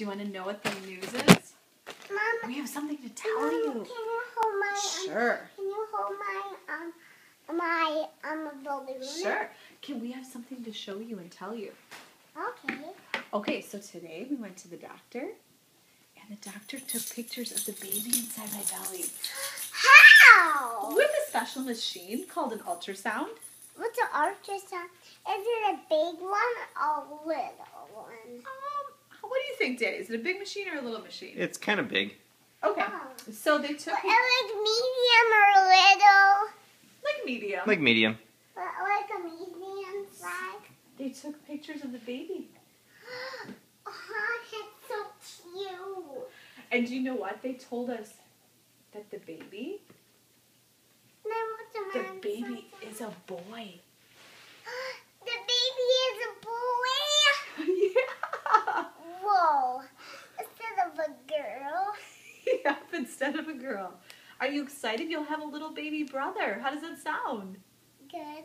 Do you want to know what the news is? Mom, We have something to tell Mom, you. Can you hold my? um, Sure. Can you hold my um my um balloon? Sure. Can we have something to show you and tell you? Okay. Okay, so today we went to the doctor, and the doctor took pictures of the baby inside my belly How? with a special machine called an ultrasound. What's an ultrasound? Is it a big one or a little one? Um, you think, Danny? Is it a big machine or a little machine? It's kind of big. Okay, so they took But like medium or little? like medium. Like medium. But like a medium size? They took pictures of the baby, Oh, it's so cute. and do you know what? They told us that the baby, And I want the baby is a boy. The baby is a boy. yeah. Whoa. Instead of a girl. Yep, instead of a girl. Are you excited? You'll have a little baby brother. How does that sound? Good.